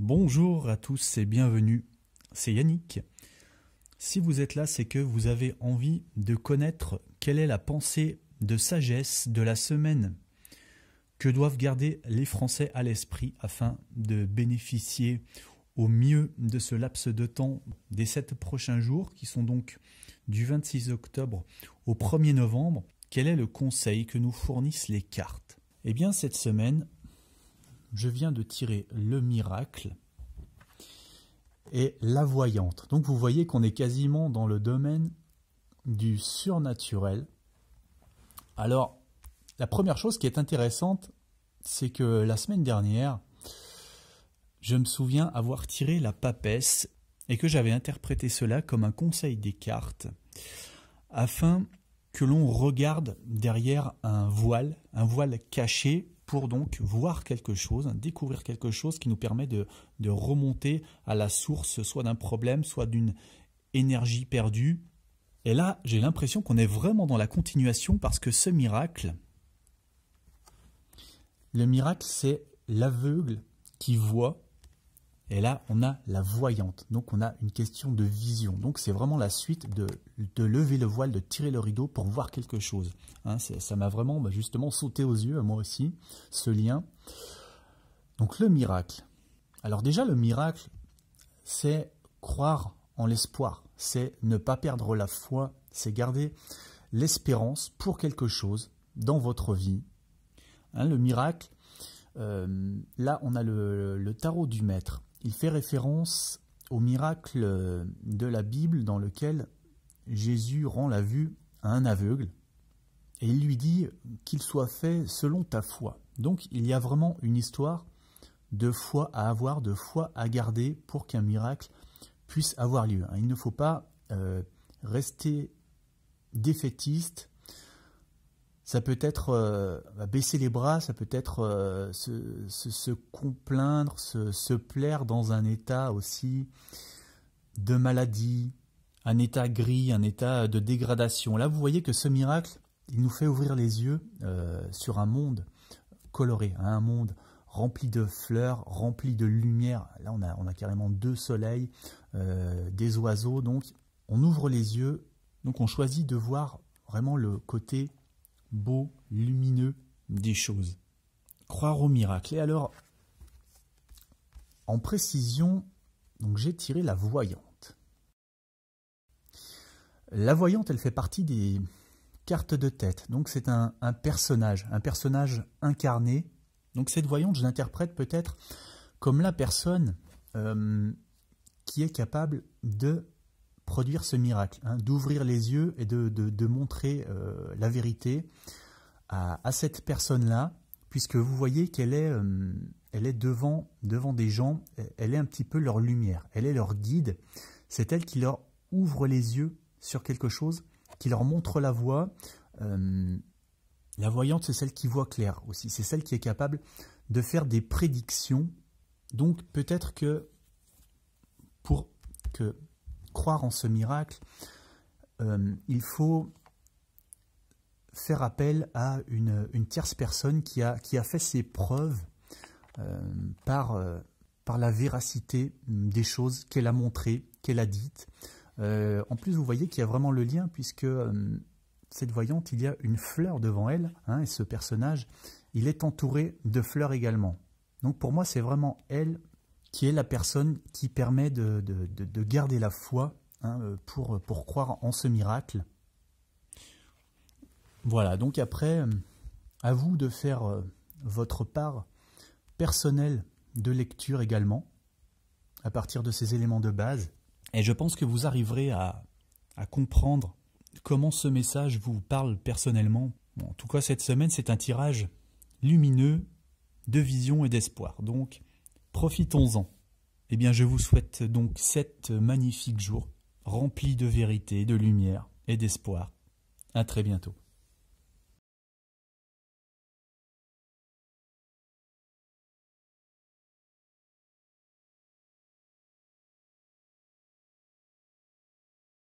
Bonjour à tous et bienvenue, c'est Yannick. Si vous êtes là, c'est que vous avez envie de connaître quelle est la pensée de sagesse de la semaine que doivent garder les Français à l'esprit afin de bénéficier au mieux de ce laps de temps des sept prochains jours, qui sont donc du 26 octobre au 1er novembre? Quel est le conseil que nous fournissent les cartes? Eh bien, cette semaine, je viens de tirer le miracle et la voyante. Donc vous voyez qu'on est quasiment dans le domaine du surnaturel. Alors, la première chose qui est intéressante, c'est que la semaine dernière, je me souviens avoir tiré la papesse et que j'avais interprété cela comme un conseil des cartes afin que l'on regarde derrière un voile, un voile caché pour donc voir quelque chose, découvrir quelque chose qui nous permet de, remonter à la source soit d'un problème, soit d'une énergie perdue. Et là, j'ai l'impression qu'on est vraiment dans la continuation parce que ce miracle, le miracle, c'est l'aveugle qui voit et là, on a la voyante. Donc, on a une question de vision. Donc, c'est vraiment la suite de, lever le voile, de tirer le rideau pour voir quelque chose. Hein, ça m'a vraiment bah, justement sauté aux yeux, moi aussi, ce lien. Donc, le miracle. Alors déjà, le miracle, c'est croire en l'espoir. C'est ne pas perdre la foi. C'est garder l'espérance pour quelque chose dans votre vie. Hein, le miracle, euh, là, on a le tarot du maître il fait référence au miracle de la Bible dans lequel Jésus rend la vue à un aveugle et il lui dit qu'il soit fait selon ta foi. Donc il y a vraiment une histoire de foi à avoir, de foi à garder pour qu'un miracle puisse avoir lieu. Il ne faut pas euh, rester défaitiste ça peut être euh, baisser les bras, ça peut être euh, se, complaindre, se, plaire dans un état aussi de maladie, un état gris, un état de dégradation. Là, vous voyez que ce miracle, il nous fait ouvrir les yeux euh, sur un monde coloré, hein, un monde rempli de fleurs, rempli de lumière. Là, on a, on a carrément deux soleils, des oiseaux. Donc, on ouvre les yeux, donc on choisit de voir vraiment le côté beau, lumineux des choses. Croire au miracle. Et alors, en précision, donc j'ai tiré la voyante. La voyante, elle fait partie des cartes de tête. Donc c'est un, personnage, un personnage incarné. Donc cette voyante, je l'interprète peut-être comme la personne euh, qui est capable de produire ce miracle, hein, d'ouvrir les yeux et de, montrer euh, la vérité à, cette personne-là, puisque vous voyez qu'elle est, euh, elle est devant, devant des gens, elle est un petit peu leur lumière, elle est leur guide, c'est elle qui leur ouvre les yeux sur quelque chose, qui leur montre la voie. Euh, la voyante, c'est celle qui voit clair aussi, c'est celle qui est capable de faire des prédictions. Donc peut-être que pour que croire en ce miracle, euh, il faut faire appel à une, tierce personne qui a, qui a, fait ses preuves euh, par, euh, par la véracité des choses qu'elle a montrées, qu'elle a dites. en plus, vous voyez qu'il y a vraiment le lien, puisque cette voyante, il y a une fleur devant elle, hein, et ce personnage, il est entouré de fleurs également. Donc pour moi, c'est vraiment elle qui est la personne qui permet de, garder la foi hein, euh, pour, pour croire en ce miracle. Voilà, donc après, euh, à vous de faire euh, votre part personnelle de lecture également, à partir de ces éléments de base. Et je pense que vous arriverez à, à comprendre comment ce message vous parle personnellement. en tout cas, cette semaine, c'est un tirage lumineux de vision et d'espoir. Donc, Profitons-en. Eh bien, je vous souhaite donc sept magnifiques jours remplis de vérité, de lumière et d'espoir. À très bientôt.